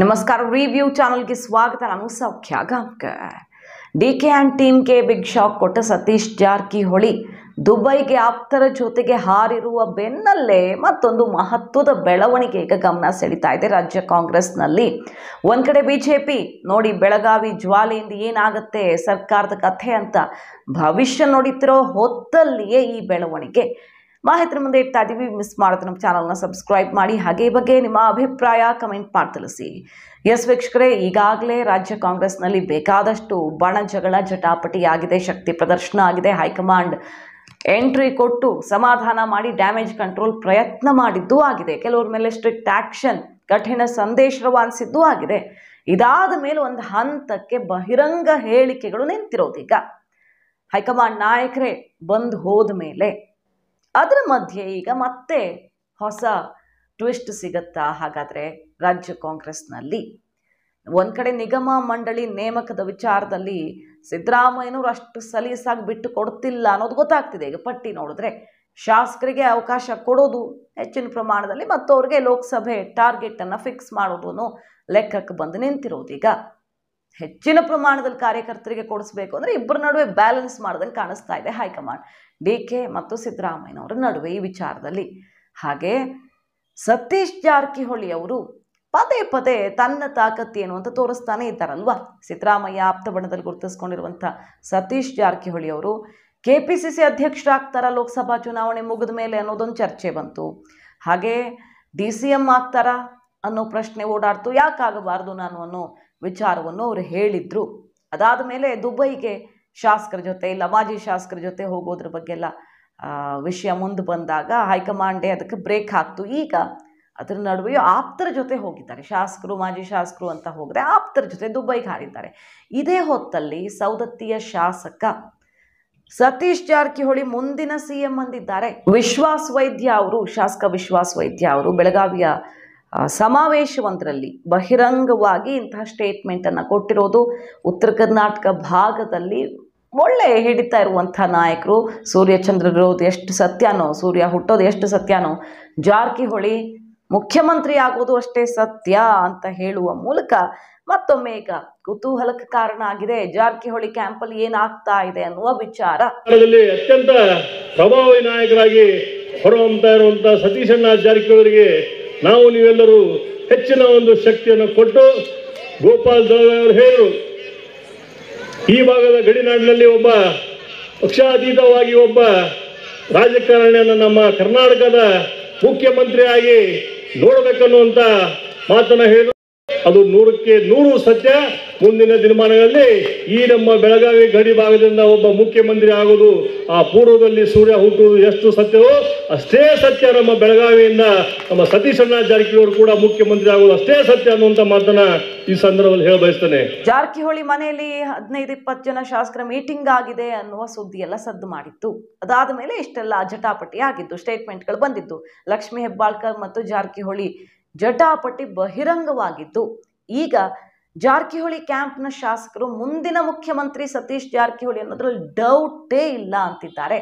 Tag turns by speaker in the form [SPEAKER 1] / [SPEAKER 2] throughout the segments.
[SPEAKER 1] ನಮಸ್ಕಾರ ರಿವ್ಯೂ ಚಾನಲ್ಗೆ ಸ್ವಾಗತ. ನಾನು Saukhya Gaonkar. D K and ಟೀಮ್ಗೆ ಬಿಗ್ ಶಾಕ್ ಕೊಟ್ಟ ಸತೀಶ್ ಜಾರಕಿಹೊಳಿ ದುಬೈಗೆ ಆಪ್ತರ ಜೊತೆಗೆ ಹಾರಿರುವ ಬೆನ್ನಲ್ಲೇ ಮತ್ತೊಂದು ಮಹತ್ವದ ಬೆಳವಣಿಗೆ ಈಗ ಗಮನ ಸೆಳೀತಾ ಇದೆ ರಾಜ್ಯ ಕಾಂಗ್ರೆಸ್ನಲ್ಲಿ. ಒಂದು ಕಡೆ ಬಿ ಜೆ ಪಿ ನೋಡಿ ಬೆಳಗಾವಿ ಜ್ವಾಲೆಯಿಂದ ಏನಾಗುತ್ತೆ, ಸರ್ಕಾರದ ಕಥೆ ಅಂತ ಭವಿಷ್ಯ ನೋಡುತ್ತಿರೋ ಹೊತ್ತಲ್ಲಿಯೇ ಈ ಬೆಳವಣಿಗೆ. ಮಾಹಿತಿ ಮುಂದೆ ಇಡ್ತಾ ಇದ್ದೀವಿ ಮಿಸ್ ಮಾಡೋದು ನಮ್ಮ ಚಾನಲ್ನ ಸಬ್ಸ್ಕ್ರೈಬ್ ಮಾಡಿ, ಹಾಗೆ ಬಗ್ಗೆ ನಿಮ್ಮ ಅಭಿಪ್ರಾಯ ಕಮೆಂಟ್ ಮಾಡಿ ತಿಳಿಸಿ. ಎಸ್ ವೀಕ್ಷಕರೇ, ಈಗಾಗಲೇ ರಾಜ್ಯ ಕಾಂಗ್ರೆಸ್ನಲ್ಲಿ ಬೇಕಾದಷ್ಟು ಬಣ ಜಗಳ ಜಟಾಪಟಿಯಾಗಿದೆ, ಶಕ್ತಿ ಪ್ರದರ್ಶನ ಆಗಿದೆ. ಹೈಕಮಾಂಡ್ ಎಂಟ್ರಿ ಕೊಟ್ಟು ಸಮಾಧಾನ ಮಾಡಿ ಡ್ಯಾಮೇಜ್ ಕಂಟ್ರೋಲ್ ಪ್ರಯತ್ನ ಮಾಡಿದ್ದೂ ಆಗಿದೆ. ಕೆಲವ್ರ ಮೇಲೆ ಸ್ಟ್ರಿಕ್ಟ್ ಆ್ಯಕ್ಷನ್ ಕಠಿಣ ಸಂದೇಶ ರವಾನಿಸಿದ್ದೂ ಆಗಿದೆ. ಇದಾದ ಮೇಲೆ ಒಂದು ಹಂತಕ್ಕೆ ಬಹಿರಂಗ ಹೇಳಿಕೆಗಳು ನಿಂತಿರೋದೀಗ. ಹೈಕಮಾಂಡ್ ನಾಯಕರೇ, ಬಂದು ಹೋದ ಮೇಲೆ ಅದರ ಮಧ್ಯೆ ಈಗ ಮತ್ತೆ ಹೊಸ ಟ್ವಿಸ್ಟ್ ಸಿಗುತ್ತಾ? ಹಾಗಾದರೆ ರಾಜ್ಯ ಕಾಂಗ್ರೆಸ್ನಲ್ಲಿ ಒಂದು ಕಡೆ ನಿಗಮ ಮಂಡಳಿ ನೇಮಕದ ವಿಚಾರದಲ್ಲಿ ಸಿದ್ದರಾಮಯ್ಯನವರು ಅಷ್ಟು ಸಲೀಸಾಗಿ ಬಿಟ್ಟು ಕೊಡ್ತಿಲ್ಲ ಅನ್ನೋದು ಗೊತ್ತಾಗ್ತಿದೆ. ಈಗ ಪಟ್ಟಿ ನೋಡಿದ್ರೆ ಶಾಸಕರಿಗೆ ಅವಕಾಶ ಕೊಡೋದು ಹೆಚ್ಚಿನ ಪ್ರಮಾಣದಲ್ಲಿ ಮತ್ತು ಅವ್ರಿಗೆ ಲೋಕಸಭೆ ಟಾರ್ಗೆಟನ್ನು ಫಿಕ್ಸ್ ಮಾಡೋದು ಲೆಕ್ಕಕ್ಕೆ ಬಂದು ನಿಂತಿರೋದು ಈಗ. ಹೆಚ್ಚಿನ ಪ್ರಮಾಣದಲ್ಲಿ ಕಾರ್ಯಕರ್ತರಿಗೆ ಕೊಡಿಸ್ಬೇಕು ಅಂದರೆ ಇಬ್ಬರ ನಡುವೆ ಬ್ಯಾಲೆನ್ಸ್ ಮಾಡ್ದಂಗೆ ಕಾಣಿಸ್ತಾ ಇದೆ ಹೈಕಮಾಂಡ್. ಡಿ ಕೆ ಮತ್ತು ಸಿದ್ದರಾಮಯ್ಯನವರ ನಡುವೆ ಈ ವಿಚಾರದಲ್ಲಿ. ಹಾಗೆ ಸತೀಶ್ ಜಾರಕಿಹೊಳಿ ಅವರು ಪದೇ ಪದೇ ತನ್ನ ತಾಕತ್ತೇನು ಅಂತ ತೋರಿಸ್ತಾನೆ ಇದ್ದಾರಲ್ವಾ? ಸಿದ್ದರಾಮಯ್ಯ ಆಪ್ತ ಬಣ್ಣದಲ್ಲಿ ಗುರುತಿಸ್ಕೊಂಡಿರುವಂಥ ಸತೀಶ್ ಜಾರಕಿಹೊಳಿ ಅವರು ಕೆ ಪಿ ಸಿ ಸಿ ಅಧ್ಯಕ್ಷರಾಗ್ತಾರ ಲೋಕಸಭಾ ಚುನಾವಣೆ ಮುಗಿದ ಮೇಲೆ ಅನ್ನೋದೊಂದು ಚರ್ಚೆ ಬಂತು. ಹಾಗೆ ಡಿ ಸಿ ಎಂ ಆಗ್ತಾರಾ ಅನ್ನೋ ಪ್ರಶ್ನೆ ಓಡಾಡ್ತು. ಯಾಕಾಗಬಾರ್ದು ನಾನು ಅನ್ನೋ ವಿಚಾರವನ್ನು ಅವರು ಹೇಳಿದ್ರು. ಅದಾದ ಮೇಲೆ ದುಬೈಗೆ ಶಾಸಕರ ಜೊತೆ ಇಲ್ಲ ಮಾಜಿ ಶಾಸಕರ ಜೊತೆ ಹೋಗೋದ್ರ ಬಗ್ಗೆ ಎಲ್ಲ ವಿಷಯ ಮುಂದೆ ಬಂದಾಗ ಹೈಕಮಾಂಡೇ ಅದಕ್ಕೆ ಬ್ರೇಕ್ ಹಾಕ್ತು. ಈಗ ಅದರ ನಡುವೆಯೂ ಆಪ್ತರ ಜೊತೆ ಹೋಗಿದ್ದಾರೆ. ಶಾಸಕರು, ಮಾಜಿ ಶಾಸಕರು ಅಂತ ಹೋಗಿದೆ ಆಪ್ತರ ಜೊತೆ ದುಬೈಗೆ ಹಾರಿದ್ದಾರೆ. ಇದೇ ಹೊತ್ತಲ್ಲಿ ಸೌದತ್ತಿಯ ಶಾಸಕ ಸತೀಶ್ ಜಾರಕಿಹೊಳಿ ಮುಂದಿನ ಸಿ ಎಂ ಅಂದಿದ್ದಾರೆ. ವಿಶ್ವಾಸ್ ವೈದ್ಯ ಅವರು, ಶಾಸಕ ವಿಶ್ವಾಸ್ ವೈದ್ಯ ಅವರು ಬೆಳಗಾವಿಯ ಸಮಾವೇಶವೊಂದರಲ್ಲಿ ಬಹಿರಂಗವಾಗಿ ಇಂತಹ ಸ್ಟೇಟ್ಮೆಂಟನ್ನು ಕೊಟ್ಟಿರೋದು ಉತ್ತರ ಕರ್ನಾಟಕ ಭಾಗದಲ್ಲಿ ಒಳ್ಳೆ ಹಿಡಿತಾ ಇರುವಂಥ ನಾಯಕರು. ಸೂರ್ಯಚಂದ್ರ ಇರೋದು ಎಷ್ಟು ಸತ್ಯನೋ, ಸೂರ್ಯ ಹುಟ್ಟೋದು ಎಷ್ಟು ಸತ್ಯನೋ, ಜಾರಕಿಹೊಳಿ ಮುಖ್ಯಮಂತ್ರಿ ಆಗೋದು ಅಷ್ಟೇ ಸತ್ಯ ಅಂತ ಹೇಳುವ ಮೂಲಕ ಮತ್ತೊಮ್ಮೆ ಈಗ ಕುತೂಹಲಕ್ಕೆ ಕಾರಣ ಆಗಿದೆ. ಜಾರಕಿಹೊಳಿ ಕ್ಯಾಂಪಲ್ಲಿ ಏನಾಗ್ತಾ ಇದೆ ಅನ್ನುವ ವಿಚಾರ.
[SPEAKER 2] ಅತ್ಯಂತ ಪ್ರಭಾವಿ ನಾಯಕರಾಗಿ ಹೊರಹೊಮ್ಮತಾ ಇರುವಂತಹ ಸತೀಶಣ್ಣ ಜಾರಕಿಹೊಳಿಗೆ ನಾವು ನೀವೆಲ್ಲರೂ ಹೆಚ್ಚಿನ ಒಂದು ಶಕ್ತಿಯನ್ನು ಕೊಟ್ಟು ಗೋಪಾಲ್ ದವೆ ಅವರು ಹೇಳು. ಈ ಭಾಗದ ಗಡಿನಾಡಿನಲ್ಲಿ ಒಬ್ಬ ಪಕ್ಷಾತೀತವಾಗಿ ಒಬ್ಬ ರಾಜಕಾರಣಿಯನ್ನು ನಮ್ಮ ಕರ್ನಾಟಕದ ಮುಖ್ಯಮಂತ್ರಿಯಾಗಿ ನೋಡಬೇಕನ್ನುವಂತ ಮಾತನ್ನ ಹೇಳಿ. ಅದು ನೂರಕ್ಕೆ ನೂರು ಸತ್ಯ. ಮುಂದಿನ ದಿನಮಾನಗಳಲ್ಲಿ ಈ ನಮ್ಮ ಬೆಳಗಾವಿ ಗಡಿ ಭಾಗದಿಂದ ಒಬ್ಬ ಮುಖ್ಯಮಂತ್ರಿ ಆಗೋದು, ಆ ಪೂರ್ವದಲ್ಲಿ ಸೂರ್ಯ ಹುಟ್ಟುವುದು ಎಷ್ಟು ಸತ್ಯವೋ ಅಷ್ಟೇ ಸತ್ಯ ನಮ್ಮ ಬೆಳಗಾವಿಯಿಂದ ನಮ್ಮ ಸತೀಶಣ್ಣ ಜಾರಕಿಹೊಳಿ ಕೂಡ ಮುಖ್ಯಮಂತ್ರಿ ಆಗೋದು ಅಷ್ಟೇ ಸತ್ಯ ಅನ್ನುವಂಥ ಮಾತನ್ನ ಈ ಸಂದರ್ಭದಲ್ಲಿ ಹೇಳ ಬಯಸ್ತೇನೆ.
[SPEAKER 1] ಜಾರಕಿಹೊಳಿ ಮನೆಯಲ್ಲಿ ಹದಿನೈದು ಇಪ್ಪತ್ತು ಜನ ಶಾಸಕರ ಮೀಟಿಂಗ್ ಆಗಿದೆ ಅನ್ನುವ ಸುದ್ದಿ ಎಲ್ಲ ಸದ್ದು ಮಾಡಿತ್ತು. ಅದಾದ ಮೇಲೆ ಇಷ್ಟೆಲ್ಲ ಜಟಾಪಟಿ ಆಗಿದ್ದು, ಸ್ಟೇಟ್ಮೆಂಟ್ಗಳು ಬಂದಿದ್ದು. ಲಕ್ಷ್ಮೀ ಹೆಬ್ಬಾಳ್ಕರ್ ಮತ್ತು ಜಾರಕಿಹೊಳಿ ಜಟಾಪಟಿ ಬಹಿರಂಗವಾಗಿದ್ದು. ಈಗ ಜಾರಕಿಹೊಳಿ ಕ್ಯಾಂಪ್ನ ಶಾಸಕರು ಮುಂದಿನ ಮುಖ್ಯಮಂತ್ರಿ ಸತೀಶ್ ಜಾರಕಿಹೊಳಿ ಅನ್ನೋದ್ರಲ್ಲಿ ಡೌಟೇ ಇಲ್ಲ ಅಂತಿದ್ದಾರೆ.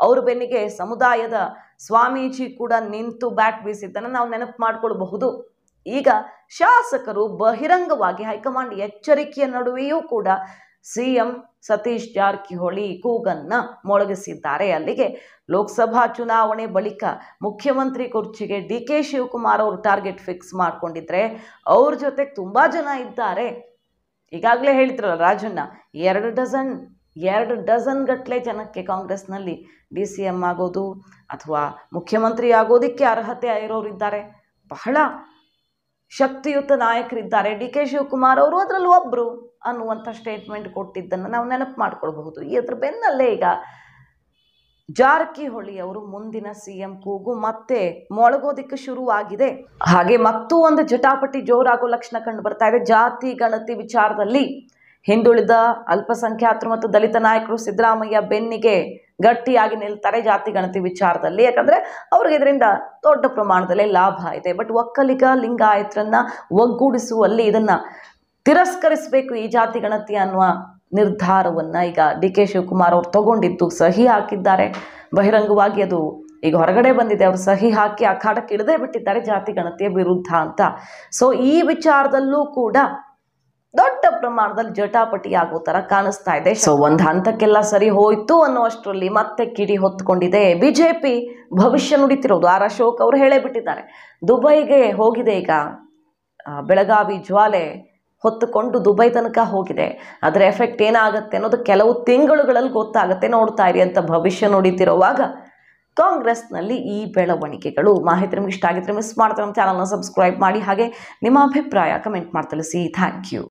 [SPEAKER 1] ಅವ್ರ ಬೆನ್ನಿಗೆ ಸಮುದಾಯದ ಸ್ವಾಮೀಜಿ ಕೂಡ ನಿಂತು ಬ್ಯಾಟ್ ಬೀಸಿದ್ದನ್ನು ನಾವು ನೆನಪು ಮಾಡಿಕೊಳ್ಬಹುದು. ಈಗ ಶಾಸಕರು ಬಹಿರಂಗವಾಗಿ ಹೈಕಮಾಂಡ್ ಎಚ್ಚರಿಕೆಯ ನಡುವೆಯೂ ಕೂಡ ಸಿಎಂ ಸತೀಶ್ ಜಾರಕಿಹೊಳಿ ಕೂಗನ್ನ ಮೊಳಗಿಸಿದ್ದಾರೆ. ಅಲ್ಲಿಗೆ ಲೋಕಸಭಾ ಚುನಾವಣೆ ಬಳಿಕ ಮುಖ್ಯಮಂತ್ರಿ ಕುರ್ಚಿಗೆ ಡಿ ಕೆ ಶಿವಕುಮಾರ್ ಅವರು ಟಾರ್ಗೆಟ್ ಫಿಕ್ಸ್ ಮಾಡಿಕೊಂಡಿದ್ರೆ ಅವ್ರ ಜೊತೆಗೆ ತುಂಬ ಜನ ಇದ್ದಾರೆ. ಈಗಾಗಲೇ ಹೇಳ್ತಿರಲ್ಲ ರಾಜಣ್ಣ, ಎರಡು ಡಜನ್ ಎರಡು ಡಜನ್ ಗಟ್ಟಲೆ ಜನಕ್ಕೆ ಕಾಂಗ್ರೆಸ್ನಲ್ಲಿ ಡಿ ಸಿ ಎಂ ಆಗೋದು ಅಥವಾ ಮುಖ್ಯಮಂತ್ರಿ ಆಗೋದಕ್ಕೆ ಅರ್ಹತೆ ಇರೋರಿದ್ದಾರೆ. ಬಹಳ ಶಕ್ತಿಯುತ ನಾಯಕರಿದ್ದಾರೆ. ಡಿ ಕೆ ಶಿವಕುಮಾರ್ ಅವರು ಅದರಲ್ಲಿ ಒಬ್ಬರು ಅನ್ನುವಂಥ ಸ್ಟೇಟ್ಮೆಂಟ್ ಕೊಟ್ಟಿದ್ದನ್ನು ನಾವು ನೆನಪು ಮಾಡ್ಕೊಳ್ಬಹುದು. ಇದ್ರ ಬೆನ್ನಲ್ಲೇ ಈಗ ಜಾರಕಿಹೊಳಿ ಅವರು ಮುಂದಿನ ಸಿ ಎಂ ಕೂಗು ಮತ್ತೆ ಮೊಳಗೋದಿಕ್ಕೆ ಶುರುವಾಗಿದೆ. ಹಾಗೆ ಮತ್ತೂ ಒಂದು ಜಟಾಪಟಿ ಜೋರಾಗೋ ಲಕ್ಷಣ ಕಂಡು ಬರ್ತಾ ಇದೆ. ಜಾತಿ, ಗಣತಿ ವಿಚಾರದಲ್ಲಿ ಹಿಂದುಳಿದ ಅಲ್ಪಸಂಖ್ಯಾತರು ಮತ್ತು ದಲಿತ ನಾಯಕರು ಸಿದ್ದರಾಮಯ್ಯ ಬೆನ್ನಿಗೆ ಗಟ್ಟಿಯಾಗಿ ನಿಲ್ತಾರೆ ಜಾತಿ ಗಣತಿ ವಿಚಾರದಲ್ಲಿ. ಯಾಕಂದ್ರೆ ಅವ್ರಿಗೆ ಇದರಿಂದ ದೊಡ್ಡ ಪ್ರಮಾಣದಲ್ಲಿ ಲಾಭ ಇದೆ. ಬಟ್ ಒಕ್ಕಲಿಗ ಲಿಂಗಾಯತರನ್ನ ಒಗ್ಗೂಡಿಸುವಲ್ಲಿ ಇದನ್ನ ತಿರಸ್ಕರಿಸಬೇಕು ಈ ಜಾತಿ ಗಣತಿ ಅನ್ನುವ ನಿರ್ಧಾರವನ್ನು ಈಗ ಡಿ ಕೆ ಶಿವಕುಮಾರ್ ಅವರು ತಗೊಂಡಿದ್ದು. ಸಹಿ ಹಾಕಿದ್ದಾರೆ. ಬಹಿರಂಗವಾಗಿ ಅದು ಈಗ ಹೊರಗಡೆ ಬಂದಿದೆ. ಅವರು ಸಹಿ ಹಾಕಿ ಅಖಾಡಕ್ಕೆ ಇಳದೇ ಬಿಟ್ಟಿದ್ದಾರೆ ಜಾತಿ ಗಣತಿಯ ವಿರುದ್ಧ ಅಂತ. ಸೊ ಈ ವಿಚಾರದಲ್ಲೂ ಕೂಡ ದೊಡ್ಡ ಪ್ರಮಾಣದಲ್ಲಿ ಜಟಾಪಟಿ ಆಗೋ ತರ ಕಾಣಿಸ್ತಾ ಇದೆ. ಸೊ ಒಂದು ಹಂತಕ್ಕೆಲ್ಲ ಸರಿ ಹೋಯ್ತು ಅನ್ನುವಷ್ಟರಲ್ಲಿ ಮತ್ತೆ ಕಿಡಿ ಹೊತ್ಕೊಂಡಿದೆ. ಬಿಜೆಪಿ ಭವಿಷ್ಯ ನುಡಿತಿರೋದು ಆರ್ ಅಶೋಕ್ ಅವರು ಹೇಳೇ ಬಿಟ್ಟಿದ್ದಾರೆ ದುಬೈಗೆ ಹೋಗಿದೆ ಈಗ. ಬೆಳಗಾವಿ ಜ್ವಾಲೆ ಹೊತ್ತುಕೊಂಡು ದುಬೈ ತನಕ ಹೋಗಿದೆ. ಅದರ ಎಫೆಕ್ಟ್ ಏನಾಗುತ್ತೆ ಅನ್ನೋದು ಕೆಲವು ತಿಂಗಳುಗಳಲ್ಲಿ ಗೊತ್ತಾಗುತ್ತೆ. ನೋಡ್ತಾ ಇರಿ ಅಂತ ಭವಿಷ್ಯ ನುಡಿತಿರುವಾಗ ಕಾಂಗ್ರೆಸ್ನಲ್ಲಿ ಈ ಬೆಳವಣಿಗೆಗಳು. ಮಾಹಿತಿ ನಿಮ್ಗೆ ಇಷ್ಟ ಆಗಿದ್ರೆ ಮಿಸ್ ಮಾಡ್ತಾರೆ ನಮ್ಮ ಚಾನಲ್ನ ಸಬ್ಸ್ಕ್ರೈಬ್ ಮಾಡಿ. ಹಾಗೆ ನಿಮ್ಮ ಅಭಿಪ್ರಾಯ ಕಮೆಂಟ್ ಮಾಡಿ ತಿಳಿಸಿ. Thank you